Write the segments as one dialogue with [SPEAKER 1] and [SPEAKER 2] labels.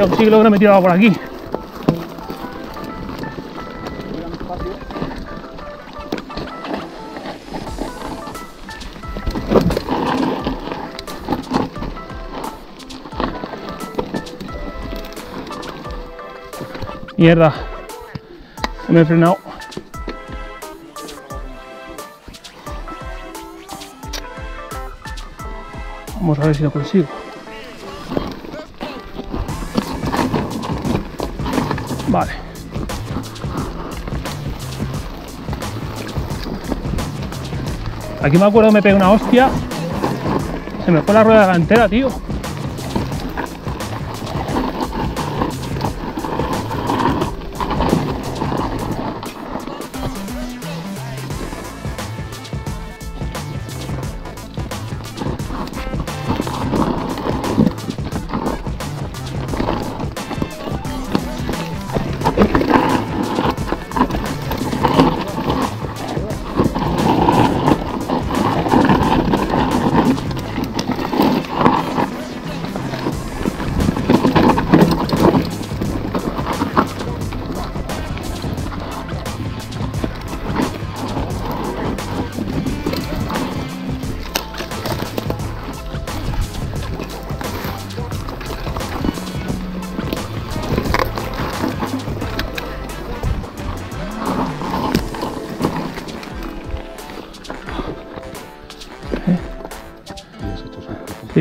[SPEAKER 1] Ya un siglo que no me tiraba por aquí. Mierda. Me he frenado. Vamos a ver si lo consigo. Aquí me acuerdo me pegué una hostia. Se me fue la rueda delantera, tío.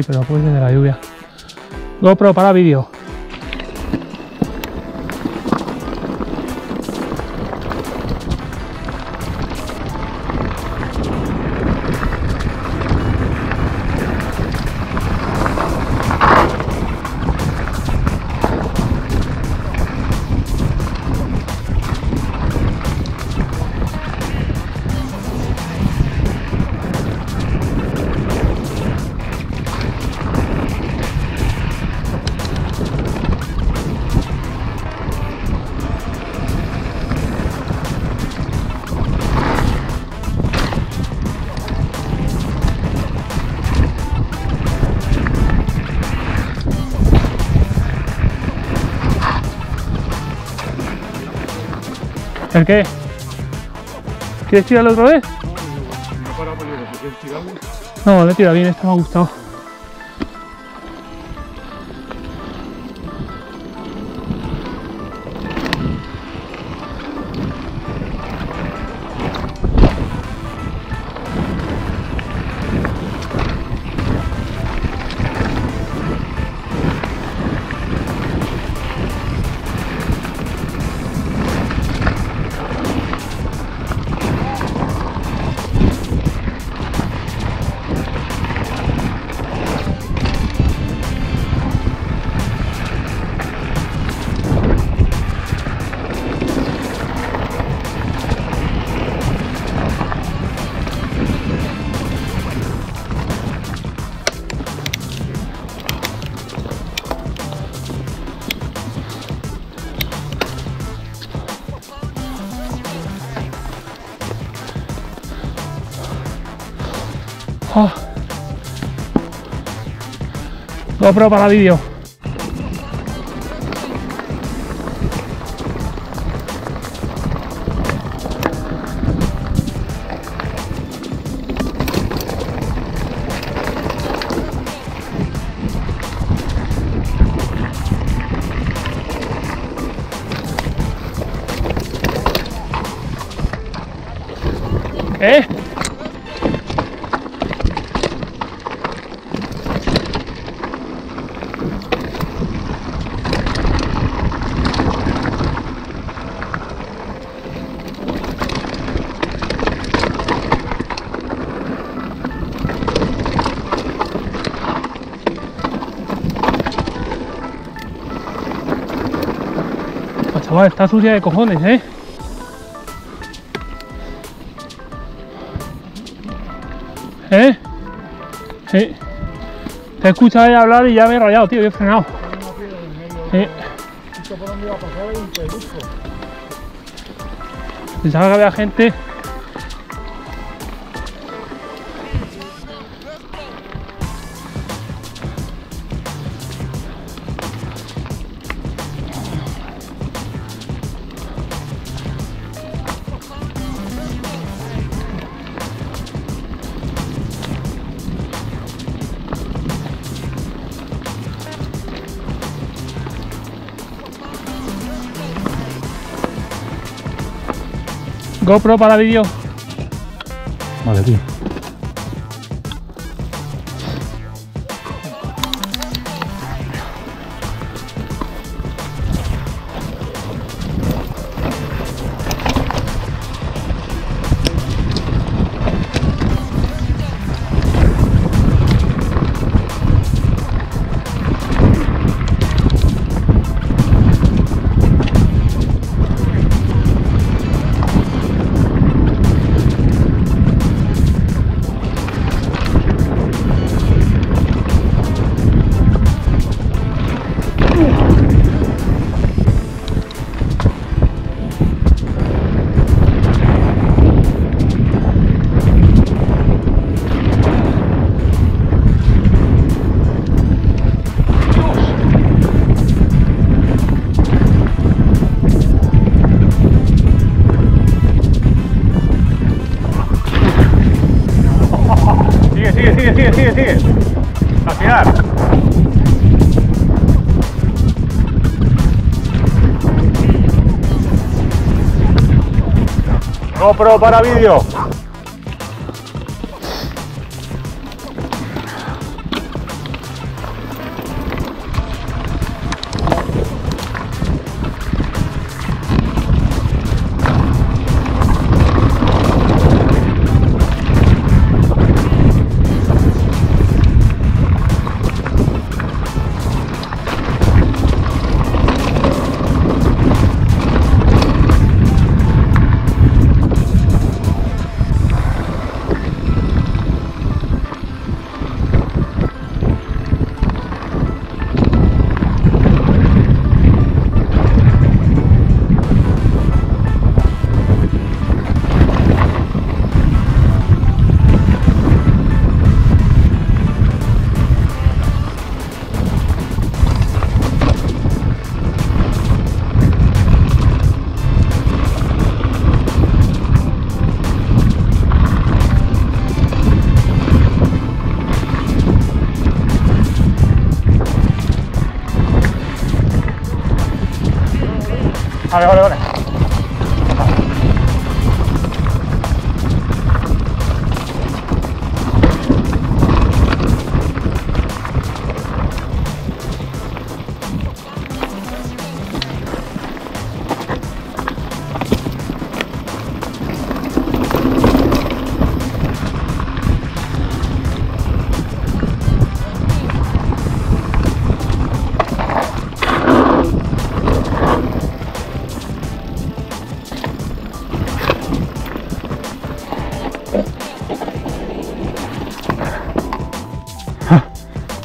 [SPEAKER 1] sí, pero puede tener la lluvia. GoPro para vídeo. ¿El qué? ¿Quieres tirarlo otra vez?
[SPEAKER 2] No,
[SPEAKER 1] no, no, no, no, no, no, no, no, GoPro para vídeo. Pues, chaval, está sucia de cojones, ¿eh? ¿Eh? Sí. Te he escuchado ahí hablar y ya me he rayado, tío, yo he frenado. Sí. Pensaba que había gente
[SPEAKER 2] GoPro para vídeo. Vale, tío.
[SPEAKER 1] GoPro para vídeo.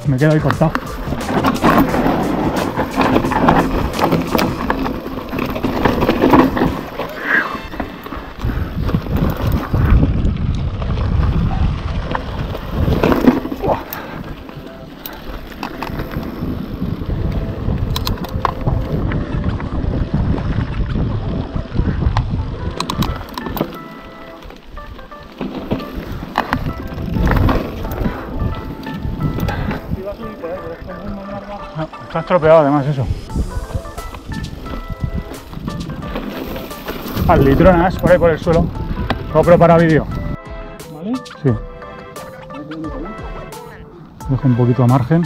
[SPEAKER 2] Me quedo ahí cortado. Está estropeado además eso. Al litronas por ahí por el suelo. GoPro para vídeo.
[SPEAKER 1] ¿Vale?
[SPEAKER 2] Sí. Dejo un poquito a margen.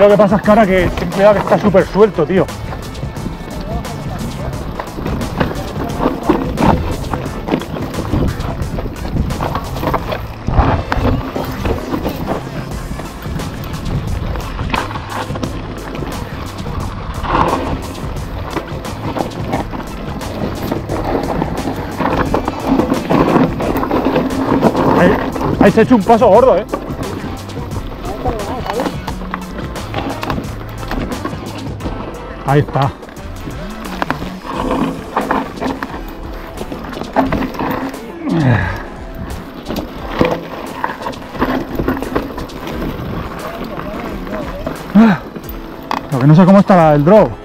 [SPEAKER 2] Lo que pasa es que ahora que ten cuidado que está súper suelto, tío. Ahí, ahí se ha hecho un paso gordo, eh. Ahí está. Ah, Lo que no sé cómo está el drop.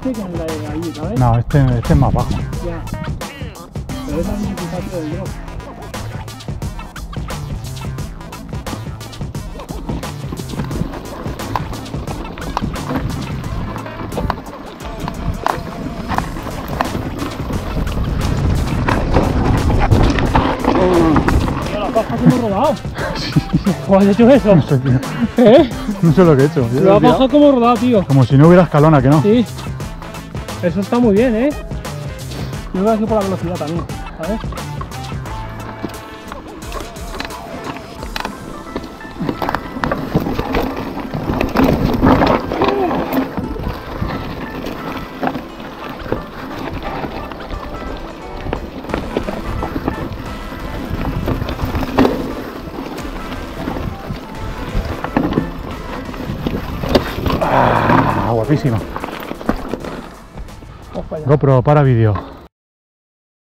[SPEAKER 1] Con este que en la de ahí, ¿sabes?
[SPEAKER 2] No, este, este es más bajo.
[SPEAKER 1] Ya. Pero es la dificultad del drop. ¿Cómo has hecho eso?
[SPEAKER 2] No sé, tío.
[SPEAKER 1] ¿Eh?
[SPEAKER 2] No sé lo que he hecho. Tirado
[SPEAKER 1] paja que hemos rodado, tío.
[SPEAKER 2] Como si no hubiera escalona, que no.
[SPEAKER 1] Sí. Eso está muy bien, ¿eh? Yo creo que por la velocidad también, ¿sabes?
[SPEAKER 2] Ah, guapísima. GoPro para vídeo.